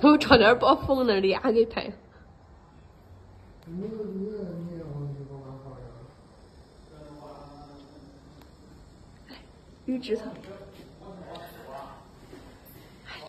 我，差点把缝那脸给拍。预知他。